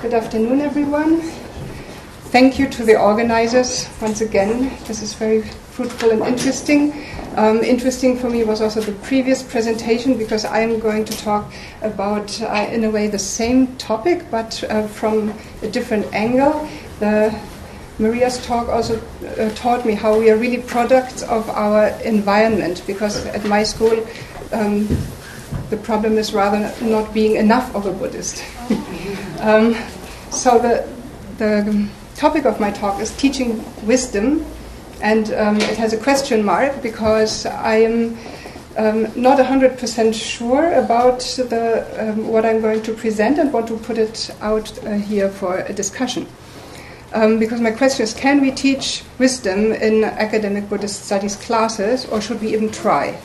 Good afternoon, everyone. Thank you to the organizers once again. This is very fruitful and interesting. Um, interesting for me was also the previous presentation because I am going to talk about, uh, in a way, the same topic but uh, from a different angle. The, Maria's talk also uh, taught me how we are really products of our environment because at my school, um, the problem is rather not being enough of a Buddhist. um, so the, the topic of my talk is teaching wisdom, and um, it has a question mark because I am um, not 100% sure about the, um, what I'm going to present and want to put it out uh, here for a discussion. Um, because my question is can we teach wisdom in academic Buddhist studies classes, or should we even try?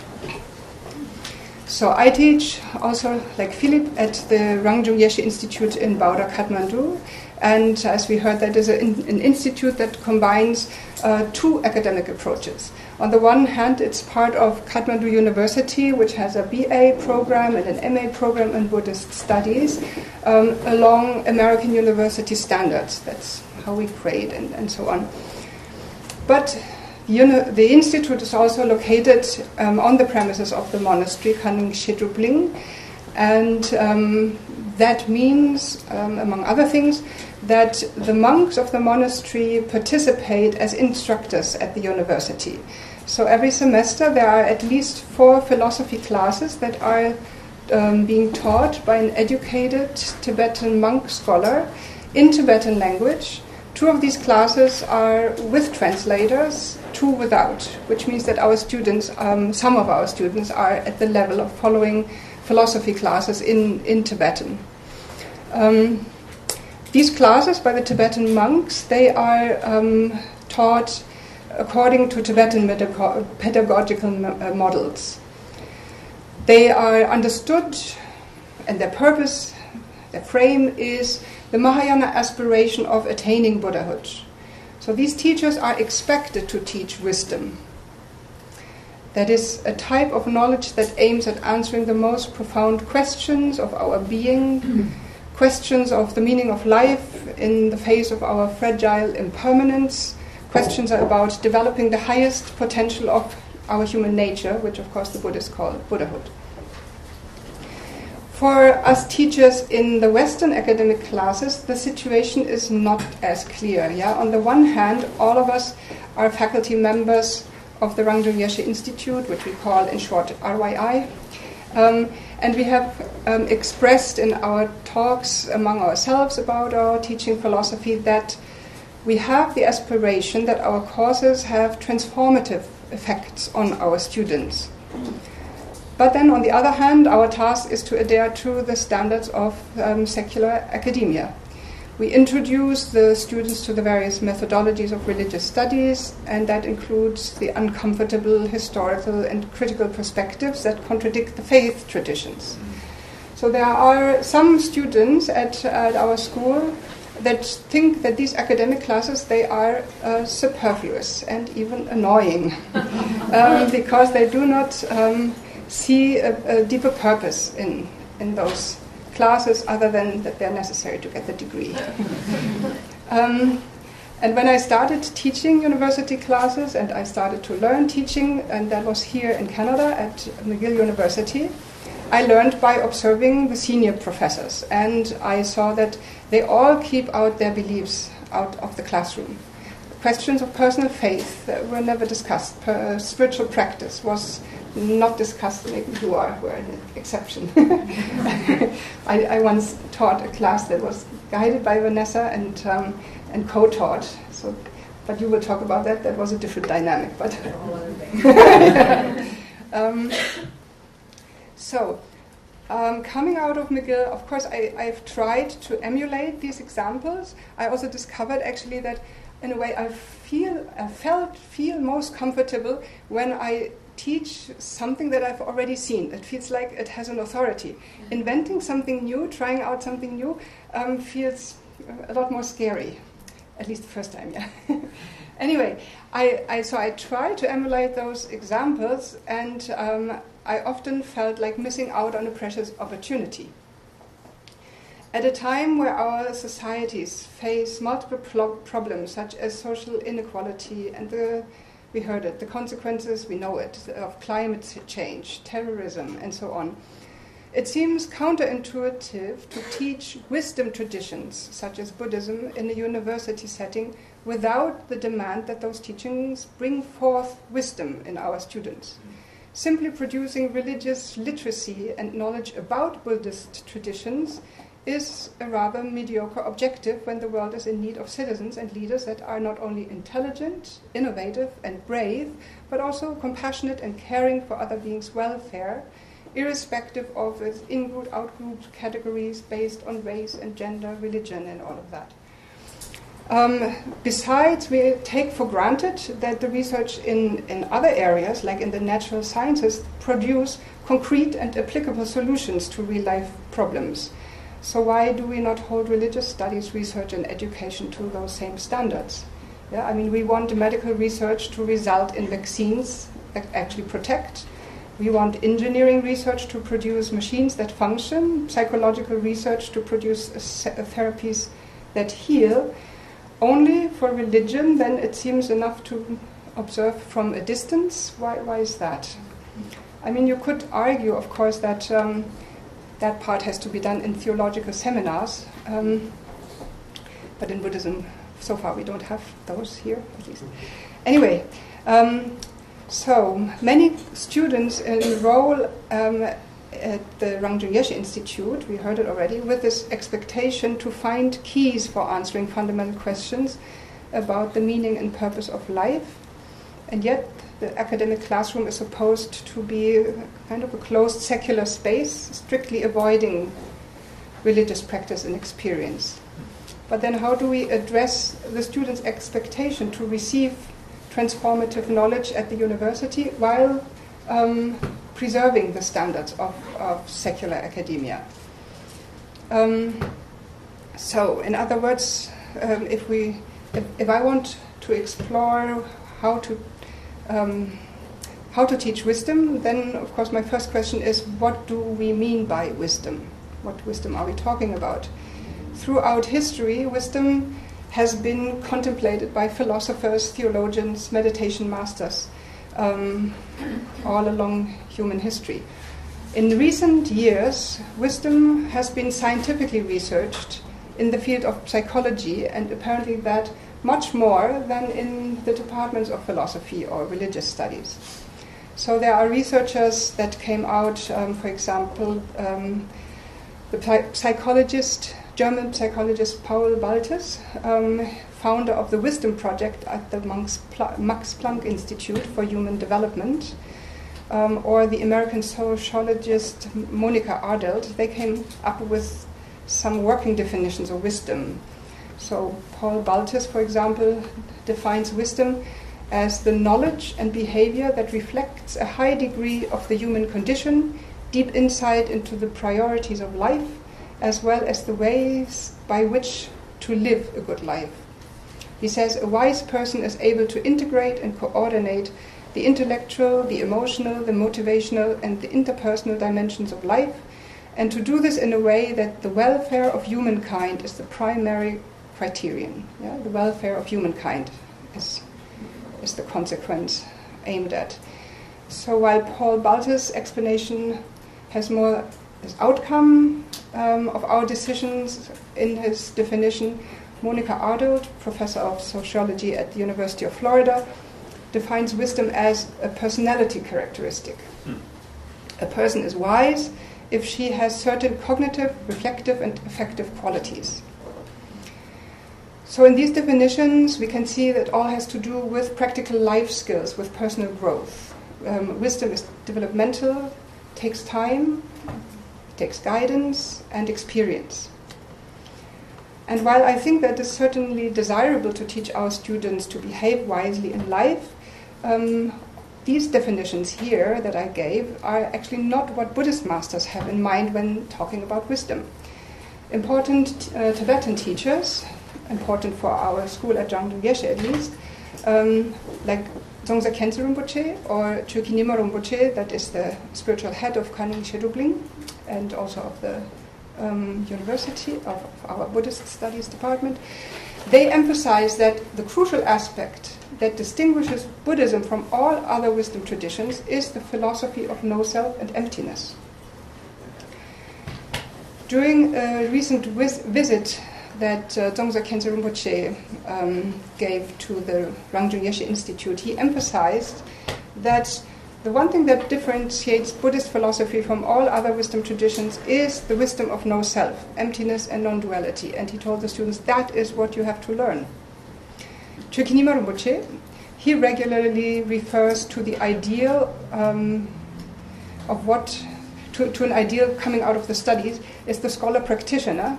So I teach also, like Philip, at the Rangjung Yeshe Institute in Bauda, Kathmandu. And as we heard, that is a, an institute that combines uh, two academic approaches. On the one hand, it's part of Kathmandu University, which has a BA program and an MA program in Buddhist studies um, along American university standards. That's how we grade and, and so on. But you know, the institute is also located um, on the premises of the monastery Ka-Nying Shedrub Ling, and um, that means, um, among other things, that the monks of the monastery participate as instructors at the university. So every semester there are at least four philosophy classes that are um, being taught by an educated Tibetan monk scholar in Tibetan language. Two of these classes are with translators, two without, which means that our students, um, some of our students, are at the level of following philosophy classes in, in Tibetan. Um, these classes by the Tibetan monks, they are um, taught according to Tibetan pedagogical uh, models. They are understood, and their purpose, their frame is the Mahayana aspiration of attaining Buddhahood. So these teachers are expected to teach wisdom. That is a type of knowledge that aims at answering the most profound questions of our being, questions of the meaning of life in the face of our fragile impermanence. Questions are about developing the highest potential of our human nature, which of course the Buddhists call Buddhahood. For us teachers in the Western academic classes, the situation is not as clear. Yeah, on the one hand, all of us are faculty members of the Rangjung Yeshe Institute, which we call in short RYI. Um, and we have um, expressed in our talks among ourselves about our teaching philosophy that we have the aspiration that our courses have transformative effects on our students. But then, on the other hand, our task is to adhere to the standards of um, secular academia. We introduce the students to the various methodologies of religious studies, and that includes the uncomfortable historical and critical perspectives that contradict the faith traditions. So there are some students at, at our school that think that these academic classes they are uh, superfluous and even annoying um, because they do not um, see a, a deeper purpose in, in those classes other than that they're necessary to get the degree. um, and when I started teaching university classes and I started to learn teaching, and that was here in Canada at McGill University, I learned by observing the senior professors. And I saw that they all keep out their beliefs out of the classroom. Questions of personal faith were never discussed. Spiritual practice was not discussed. Maybe you are were an exception. I, I, once taught a class that was guided by Vanessa and um, and co-taught. So, but you will talk about that. That was a different dynamic. But um, so. Um, coming out of McGill, of course, I, I've tried to emulate these examples. I also discovered actually that in a way I feel I felt feel most comfortable when I teach something that I've already seen. It feels like it has an authority. Mm-hmm. Inventing something new, trying out something new, um, feels a lot more scary. At least the first time, yeah. anyway, I, I, so I try to emulate those examples, and um, I often felt like missing out on a precious opportunity. At a time where our societies face multiple pro- problems such as social inequality and the, we heard it, the consequences, we know it, of climate change, terrorism, and so on, it seems counterintuitive to teach wisdom traditions, such as Buddhism, in a university setting without the demand that those teachings bring forth wisdom in our students. Simply producing religious literacy and knowledge about Buddhist traditions is a rather mediocre objective when the world is in need of citizens and leaders that are not only intelligent, innovative, and brave, but also compassionate and caring for other beings' welfare irrespective of its in-group, out-group categories based on race and gender, religion, and all of that. Um, besides, we take for granted that the research in, in other areas, like in the natural sciences, produce concrete and applicable solutions to real life problems. So why do we not hold religious studies research and education to those same standards? Yeah, I mean, we want medical research to result in vaccines that actually protect we want engineering research to produce machines that function, psychological research to produce therapies that heal. Only for religion, then it seems enough to observe from a distance. Why, why is that? I mean, you could argue, of course, that um, that part has to be done in theological seminars. Um, but in Buddhism, so far, we don't have those here, at least. Anyway, um, so many students enroll um, at the Rangjung Yeshe Institute, we heard it already, with this expectation to find keys for answering fundamental questions about the meaning and purpose of life. And yet, the academic classroom is supposed to be kind of a closed secular space, strictly avoiding religious practice and experience. But then, how do we address the students' expectation to receive transformative knowledge at the university while um, preserving the standards of, of secular academia. Um, so, in other words, um, if we, if, if, I want to explore how to um, how to teach wisdom, then of course my first question is, what do we mean by wisdom? What wisdom are we talking about? Throughout history, wisdom has been contemplated by philosophers, theologians, meditation masters um, all along human history. In recent years, wisdom has been scientifically researched in the field of psychology, and apparently that much more than in the departments of philosophy or religious studies. So there are researchers that came out, um, for example, um, the psychologist German psychologist Paul Baltes, um, founder of the Wisdom Project at the Max Planck Institute for Human Development, um, or the American sociologist Monica Ardelt, they came up with some working definitions of wisdom. So, Paul Baltes, for example, defines wisdom as the knowledge and behavior that reflects a high degree of the human condition, deep insight into the priorities of life, as well as the ways by which to live a good life. He says a wise person is able to integrate and coordinate the intellectual, the emotional, the motivational, and the interpersonal dimensions of life, and to do this in a way that the welfare of humankind is the primary criterion. Yeah? The welfare of humankind is, is the consequence aimed at. So while Paul Baltes' explanation has more as outcome um, of our decisions in his definition. Monica Ardelt, professor of sociology at the University of Florida, defines wisdom as a personality characteristic. Hmm. A person is wise if she has certain cognitive, reflective, and affective qualities. So, in these definitions, we can see that all has to do with practical life skills, with personal growth. Um, wisdom is developmental, takes time, takes guidance and experience. And while I think that it's certainly desirable to teach our students to behave wisely in life, um, these definitions here that I gave are actually not what Buddhist masters have in mind when talking about wisdom. Important uh, Tibetan teachers, important for our school at Rangjung Yeshe at least, um, like Dzongsar Khyentse Rinpoche or Chökyi Nyima Rinpoche, that is the spiritual head of Ka-Nying Shedrub Ling, and also of the um, University, of, of our Buddhist Studies department, they emphasize that the crucial aspect that distinguishes Buddhism from all other wisdom traditions is the philosophy of no self and emptiness. During a recent visit that uh, Dzongsar Khyentse Rinpoche um, gave to the Rangjung Yeshe Institute, he emphasized that the one thing that differentiates Buddhist philosophy from all other wisdom traditions is the wisdom of no self, emptiness and non duality. And he told the students that is what you have to learn. Chökyi Nyima Rinpoche, he regularly refers to the ideal um, of what, to, to an ideal coming out of the studies, is the scholar practitioner.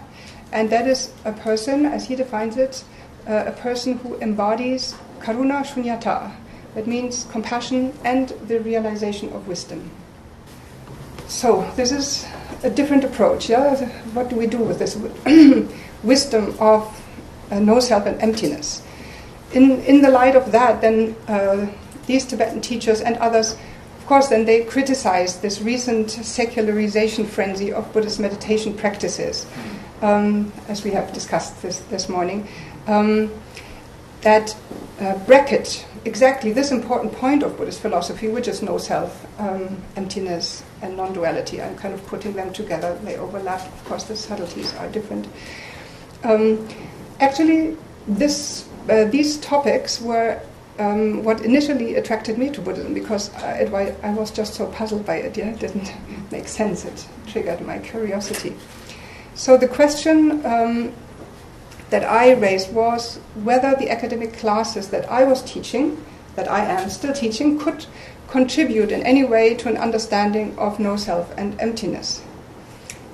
And that is a person, as he defines it, uh, a person who embodies karuna shunyata, that means compassion and the realization of wisdom. So, this is a different approach. Yeah? What do we do with this wisdom of uh, no self and emptiness? In, in the light of that, then uh, these Tibetan teachers and others, of course, then they criticize this recent secularization frenzy of Buddhist meditation practices, um, as we have discussed this, this morning, um, that uh, bracket exactly this important point of Buddhist philosophy, which is no self, um, emptiness, and non duality. I'm kind of putting them together. They overlap. Of course, the subtleties are different. Um, actually, this, uh, these topics were um, what initially attracted me to Buddhism because I, it, I was just so puzzled by it. Yeah, it didn't make sense. It triggered my curiosity. So the question um, that I raised was whether the academic classes that I was teaching, that I am still teaching, could contribute in any way to an understanding of no self and emptiness.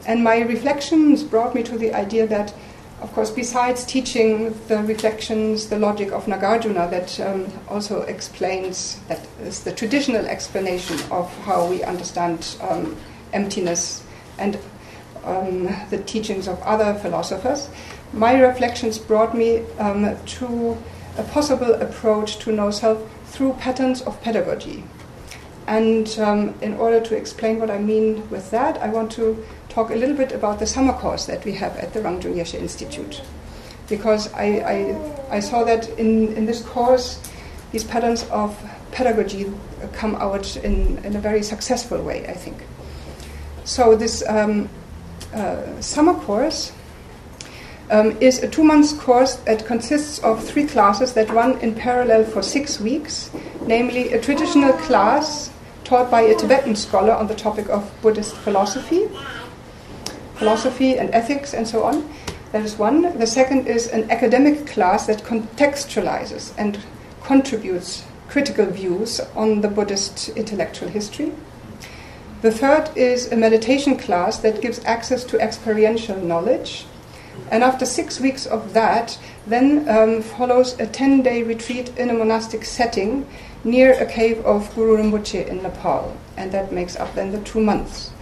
And my reflections brought me to the idea that, of course, besides teaching the reflections, the logic of Nagarjuna, that um, also explains, that is the traditional explanation of how we understand um, emptiness and um, the teachings of other philosophers my reflections brought me um, to a possible approach to no self through patterns of pedagogy. And um, in order to explain what I mean with that, I want to talk a little bit about the summer course that we have at the Rangjung Yeshe Institute. Because I, I, I saw that in, in this course, these patterns of pedagogy come out in, in a very successful way, I think. So, this um, uh, summer course um, is a two month course that consists of three classes that run in parallel for six weeks, namely a traditional class taught by a Tibetan scholar on the topic of Buddhist philosophy, philosophy and ethics, and so on. That is one. The second is an academic class that contextualizes and contributes critical views on the Buddhist intellectual history. The third is a meditation class that gives access to experiential knowledge and after six weeks of that, then um, follows a 10 day retreat in a monastic setting near a cave of Guru Rinpoche in Nepal. And that makes up then the two months.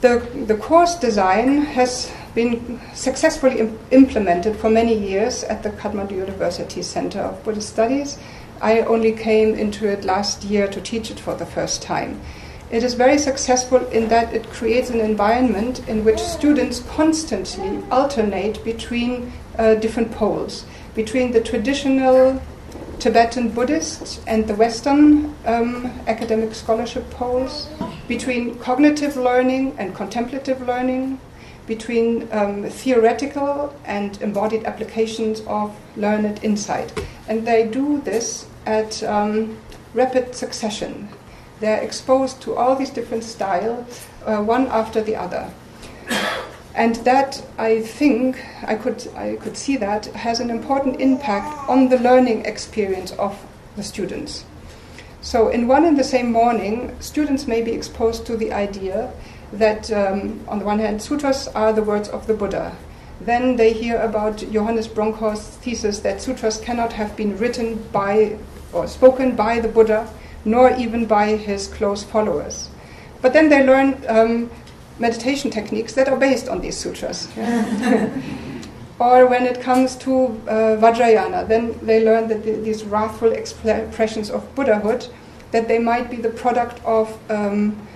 The, the course design has been successfully Im- implemented for many years at the Kathmandu University Center of Buddhist Studies. I only came into it last year to teach it for the first time. It is very successful in that it creates an environment in which students constantly alternate between uh, different poles, between the traditional Tibetan Buddhist and the Western um, academic scholarship poles, between cognitive learning and contemplative learning, between um, theoretical and embodied applications of learned insight. And they do this at um, rapid succession. They're exposed to all these different styles, uh, one after the other. And that, I think, I could, I could see that, has an important impact on the learning experience of the students. So, in one and the same morning, students may be exposed to the idea that, um, on the one hand, sutras are the words of the Buddha. Then they hear about Johannes Bronkhorst's thesis that sutras cannot have been written by or spoken by the Buddha, nor even by his close followers. But then they learn um, meditation techniques that are based on these sutras. or when it comes to uh, Vajrayana, then they learn that the, these wrathful expressions of Buddhahood, that they might be the product of um,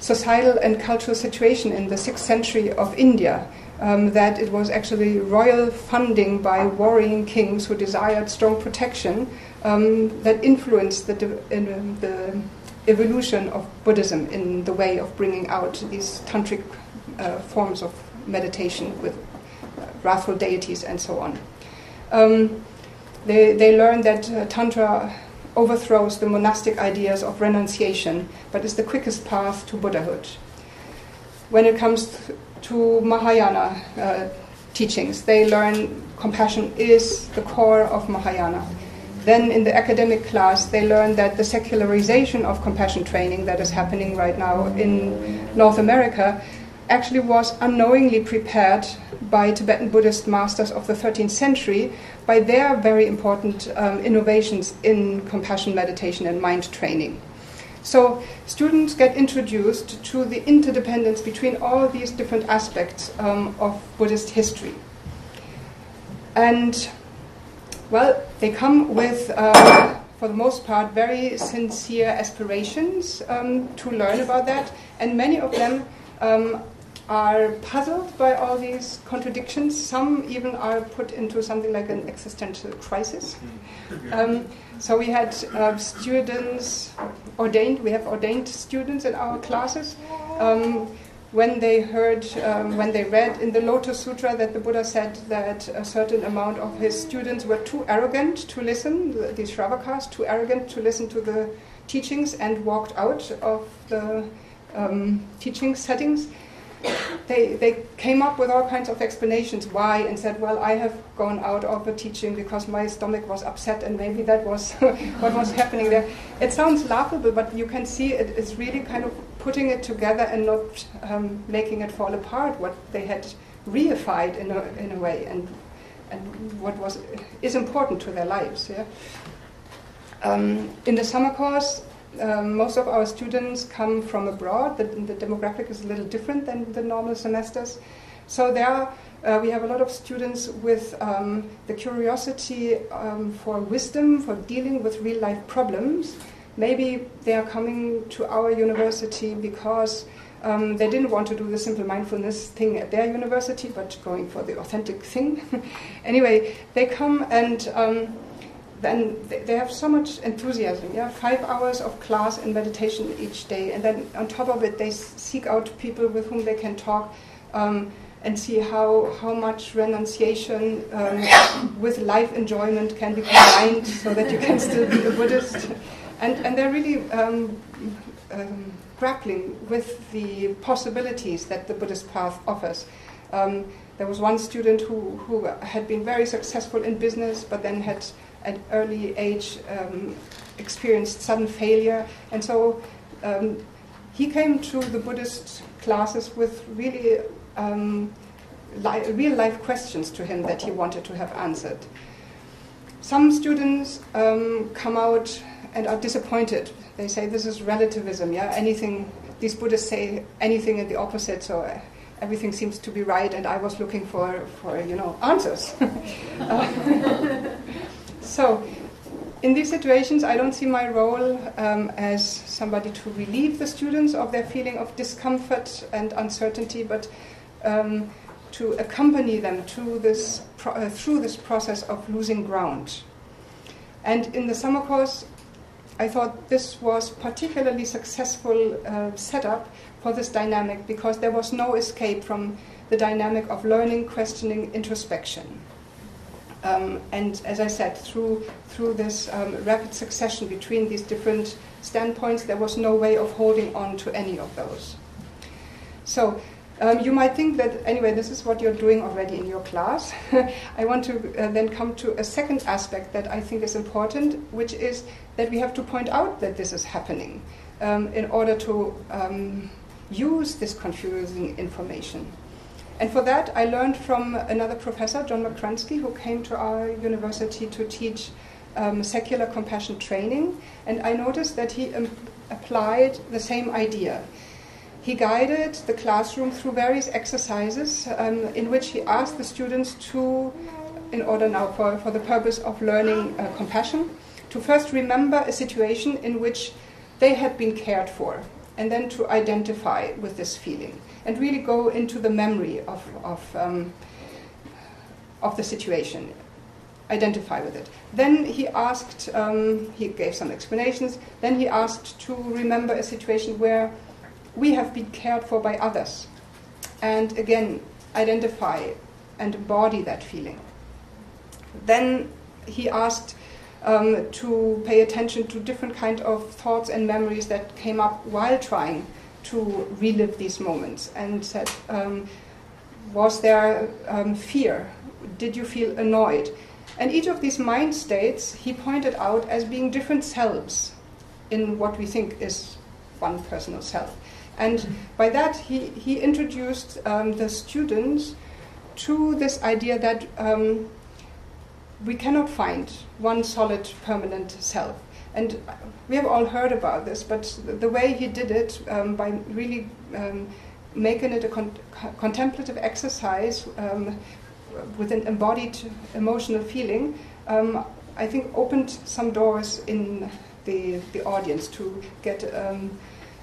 societal and cultural situation in the 6th century of India. Um, that it was actually royal funding by warring kings who desired strong protection um, that influenced the, de- the, evolution of Buddhism in the way of bringing out these tantric uh, forms of meditation with uh, wrathful deities and so on. Um, they, they learned that uh, Tantra overthrows the monastic ideas of renunciation, but is the quickest path to Buddhahood. When it comes to Mahayana uh, teachings, they learn compassion is the core of Mahayana. Then, in the academic class, they learn that the secularization of compassion training that is happening right now in North America actually was unknowingly prepared by Tibetan Buddhist masters of the 13th century by their very important um, innovations in compassion meditation and mind training. So students get introduced to the interdependence between all these different aspects um, of Buddhist history. And, well, they come with, uh, for the most part, very sincere aspirations um, to learn about that, and many of them um, are puzzled by all these contradictions. Some even are put into something like an existential crisis. Um, so we had uh, students ordained, we have ordained students in our classes. Um, when they heard, um, when they read in the Lotus Sutra that the Buddha said that a certain amount of his students were too arrogant to listen, these Shravakas, too arrogant to listen to the teachings and walked out of the um, teaching settings, they, they came up with all kinds of explanations why and said, well, I have gone out of the teaching because my stomach was upset and maybe that was what was happening there. It sounds laughable, but you can see it is really kind of putting it together and not um, making it fall apart, what they had reified in a, in a way and, and what was, is important to their lives. Yeah? Um, in the summer course, um, most of our students come from abroad. The, the, demographic is a little different than the normal semesters. So there, uh, we have a lot of students with um, the curiosity um, for wisdom, for dealing with real life problems. Maybe they are coming to our university because um, they didn't want to do the simple mindfulness thing at their university, but going for the authentic thing. anyway, they come and um, then they have so much enthusiasm. Yeah, five hours of class and meditation each day, and then on top of it, they seek out people with whom they can talk. Um, and see how, how much renunciation um, with life enjoyment can be combined so that you can still be a Buddhist. And, and they're really um, um, grappling with the possibilities that the Buddhist path offers. Um, there was one student who, who had been very successful in business, but then had at early age um, experienced sudden failure, and so um, he came to the Buddhist classes with really um, li- real life questions to him that he wanted to have answered. Some students um, come out and are disappointed. They say this is relativism. Yeah, anything these Buddhists say anything in the opposite. So everything seems to be right, and I was looking for, for you know, answers. so, in these situations, I don't see my role um, as somebody to relieve the students of their feeling of discomfort and uncertainty, but um, to accompany them to this uh, through this process of losing ground. And in the summer course, I thought this was particularly successful uh, setup for this dynamic because there was no escape from the dynamic of learning, questioning, introspection. Um, and as I said, through, through this um, rapid succession between these different standpoints, there was no way of holding on to any of those. So um, you might think that, anyway, this is what you're doing already in your class. I want to uh, then come to a second aspect that I think is important, which is that we have to point out that this is happening um, in order to um, use this confusing information. And for that, I learned from another professor, John Makransky, who came to our university to teach um, secular compassion training. And I noticed that he um, applied the same idea. He guided the classroom through various exercises um, in which he asked the students to, in order now for, for the purpose of learning uh, compassion, to first remember a situation in which they had been cared for and then to identify with this feeling and really go into the memory of, of, um, of the situation, identify with it. Then he asked, um, he gave some explanations, then he asked to remember a situation where we have been cared for by others. And again, identify and embody that feeling. Then he asked um, to pay attention to different kind of thoughts and memories that came up while trying to relive these moments and said, um, was there um, fear? Did you feel annoyed? And each of these mind states he pointed out as being different selves in what we think is one personal self. And by that, he, he introduced um, the students to this idea that um, we cannot find one solid permanent self. And we have all heard about this, but the way he did it, um, by really um, making it a con- contemplative exercise um, with an embodied emotional feeling, um, I think opened some doors in the, the audience to get um,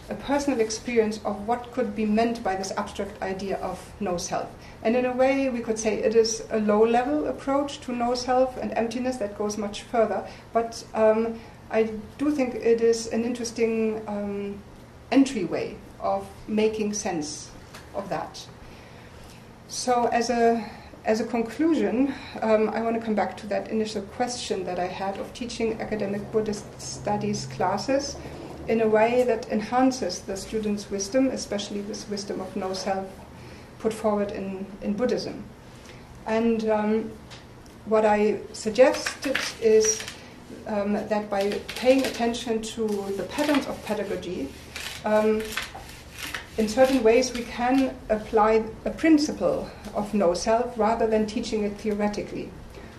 a personal experience of what could be meant by this abstract idea of no self. And in a way, we could say it is a low level approach to no self and emptiness that goes much further. But um, I do think it is an interesting um, entryway of making sense of that. So, as a as a conclusion, um, I want to come back to that initial question that I had of teaching academic Buddhist studies classes in a way that enhances the student's wisdom, especially this wisdom of no self put forward in, in Buddhism. And um, what I suggested is um, that by paying attention to the patterns of pedagogy, um, in certain ways we can apply a principle of no self rather than teaching it theoretically,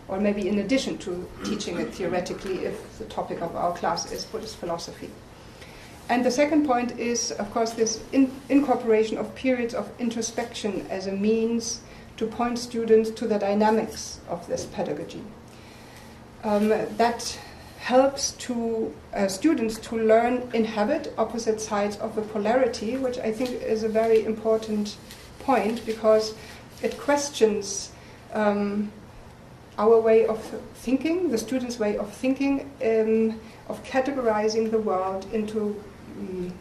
or maybe in addition to teaching it theoretically if the topic of our class is Buddhist philosophy. And the second point is, of course, this in, incorporation of periods of introspection as a means to point students to the dynamics of this pedagogy. Um, that helps to uh, students to learn inhabit opposite sides of the polarity, which I think is a very important point because it questions um, our way of thinking, the students' way of thinking, um, of categorizing the world into um,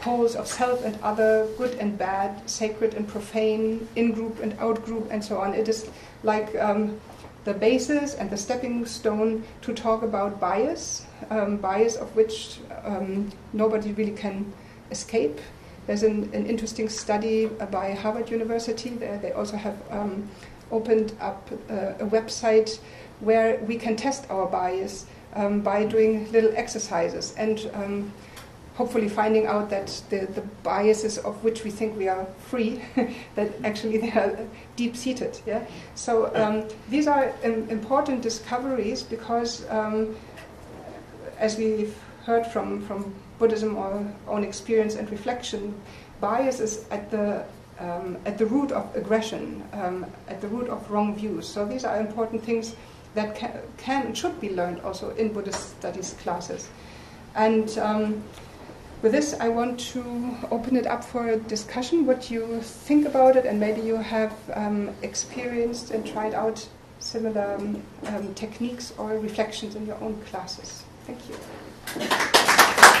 poles of self and other, good and bad, sacred and profane, in group and out group, and so on. It is like um, the basis and the stepping stone to talk about bias, um, bias of which um, nobody really can escape. There's an, an interesting study by Harvard University. There they also have um, opened up uh, a website where we can test our bias um, by doing little exercises and um, hopefully finding out that the, the biases of which we think we are free, that actually they are deep seated. Yeah? So um, these are um, important discoveries because, um, as we've heard from, from Buddhism or own experience and reflection, bias is at the um, at the root of aggression, um, at the root of wrong views. So these are important things that can, can and should be learned also in Buddhist studies classes. And um, with this, I want to open it up for a discussion, what you think about it, and maybe you have um, experienced and tried out similar um, techniques or reflections in your own classes. Thank you.